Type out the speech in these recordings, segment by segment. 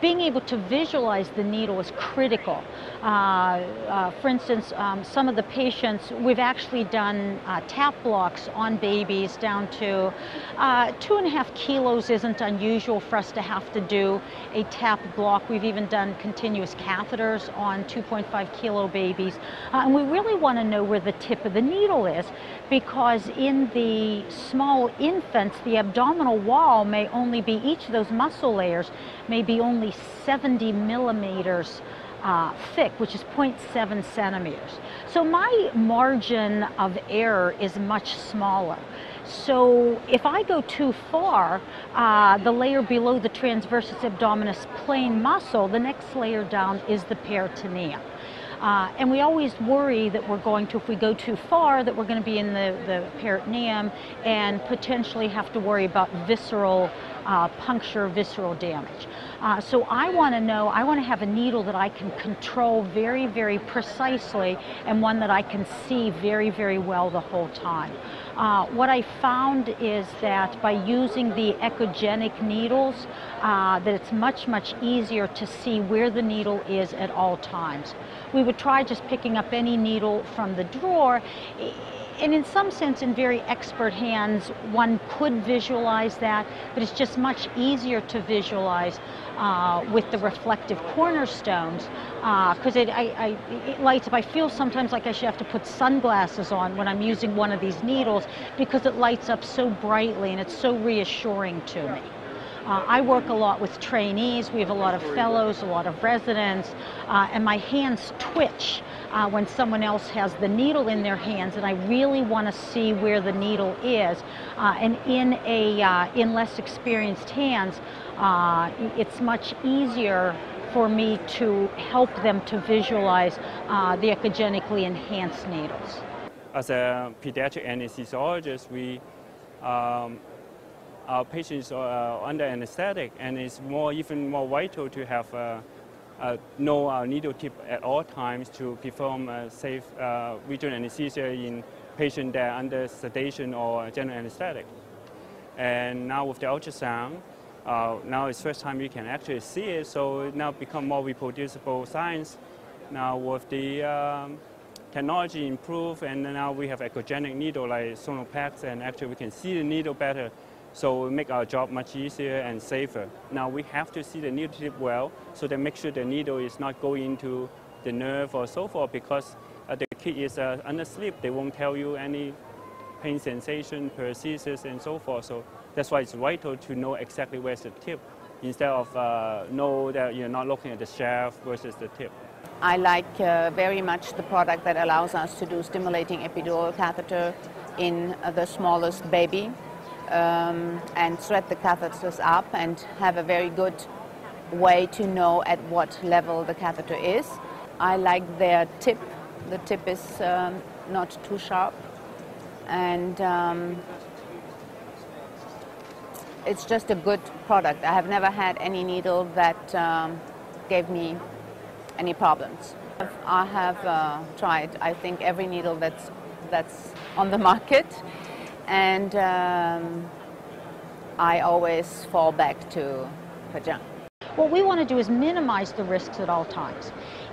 being able to visualize the needle is critical. Uh, uh, for instance, um, some of the patients, we've actually done uh, tap blocks on babies down to uh, two and a half kilos isn't unusual for us to have to do a tap block. We've even done continuous catheters on 2.5 kilo babies. Uh, and we really want to know where the tip of the needle is because in the small infants, the abdominal wall may only be, each of those muscle layers may be only 70 millimeters uh, thick, which is 0.7 centimeters. So my margin of error is much smaller. So if I go too far, uh, the layer below the transversus abdominis plane muscle, the next layer down is the peritoneum. Uh, and we always worry that we're going to, if we go too far, that we're going to be in the, the peritoneum and potentially have to worry about visceral uh, puncture, visceral damage. Uh, so I want to know, I want to have a needle that I can control very, very precisely and one that I can see very, very well the whole time. Uh, what I found is that by using the echogenic needles, uh, that it's much, much easier to see where the needle is at all times. We would try just picking up any needle from the drawer and in some sense, in very expert hands, one could visualize that, but it's just much easier to visualize uh, with the reflective cornerstones because uh, it, it lights up. I feel sometimes like I should have to put sunglasses on when I'm using one of these needles because it lights up so brightly and it's so reassuring to me. Uh, I work a lot with trainees. We have a lot of fellows, a lot of residents, uh, and my hands twitch uh, when someone else has the needle in their hands, and I really want to see where the needle is. Uh, and in a uh, in less experienced hands, uh, it's much easier for me to help them to visualize the echogenically enhanced needles. As a pediatric anesthesiologist, we um, our patients are under anesthetic, and it's more even more vital to have uh, uh, our needle tip at all times to perform a safe uh, regional anesthesia in patients that are under sedation or general anesthetic. And now with the ultrasound, uh, now it's first time you can actually see it, so it now become more reproducible science. Now with the um, technology improve, and now we have echogenic needle like SonoPlex, and actually we can see the needle better so we make our job much easier and safer. Now we have to see the needle tip well, so to make sure the needle is not going into the nerve or so forth, because uh, the kid is uh, under sleep, they won't tell you any pain sensation, paresthesia, and so forth. So that's why it's vital to know exactly where's the tip, instead of uh, know that you're not looking at the shaft versus the tip. I like uh, very much the product that allows us to do stimulating epidural catheter in uh, the smallest baby um, and thread the catheters up and have a very good way to know at what level the catheter is. I like their tip. The tip is um, not too sharp and um, it's just a good product. I have never had any needle that um, gave me any problems. I have uh, tried, I think, every needle that's, that's on the market and um, I always fall back to Pajunk. What we want to do is minimize the risks at all times.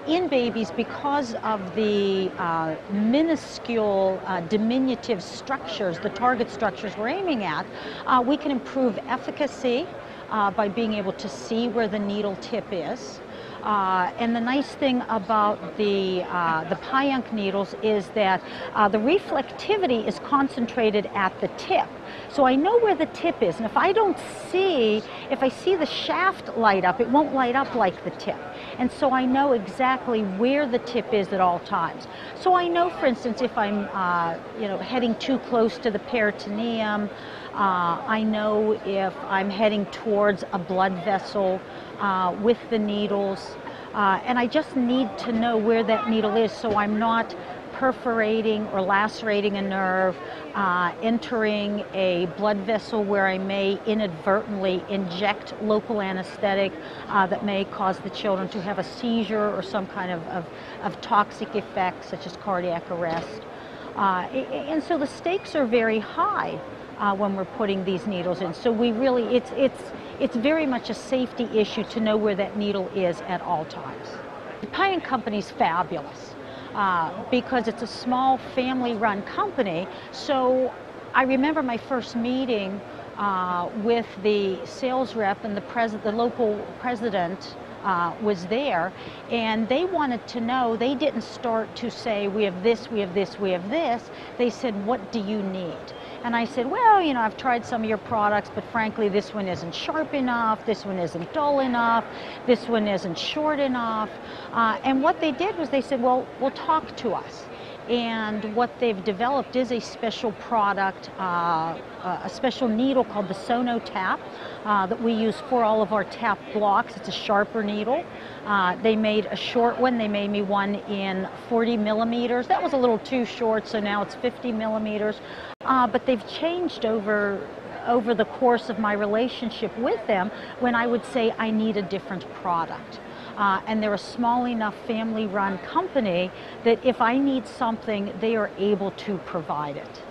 In babies, because of the uh, minuscule, uh, diminutive structures, the target structures we're aiming at, uh, we can improve efficacy uh, by being able to see where the needle tip is. Uh, and the nice thing about the, uh, the Pajunk needles is that uh, the reflectivity is concentrated at the tip. So I know where the tip is, and if I don't see, if I see the shaft light up, it won't light up like the tip. And so I know exactly where the tip is at all times. So I know, for instance, if I'm, uh, you know, heading too close to the peritoneum, uh, I know if I'm heading towards a blood vessel uh, with the needles. Uh, and I just need to know where that needle is so I'm not perforating or lacerating a nerve, uh, entering a blood vessel where I may inadvertently inject local anesthetic uh, that may cause the children to have a seizure or some kind of, of, of toxic effect such as cardiac arrest. Uh, and so the stakes are very high. uh, when we're putting these needles in. So we really, it's, it's, it's very much a safety issue to know where that needle is at all times. The Pye Company's fabulous uh, because it's a small family-run company. So I remember my first meeting uh, with the sales rep and the, pres- the local president uh, was there, and they wanted to know. They didn't start to say, "We have this, we have this, we have this." They said, "What do you need?" And I said, "Well, you know, I've tried some of your products, but frankly, this one isn't sharp enough. This one isn't dull enough. This one isn't short enough." Uh, and what they did was they said, "Well, well, talk to us." And what they've developed is a special product, uh, a special needle called the SonoTAP uh, that we use for all of our tap blocks. It's a sharper needle. Uh, they made a short one. They made me one in 40 millimeters. That was a little too short, so now it's 50 millimeters. Uh, but they've changed over over the course of my relationship with them when I would say I need a different product uh, and they're a small enough family run company that if I need something, they are able to provide it.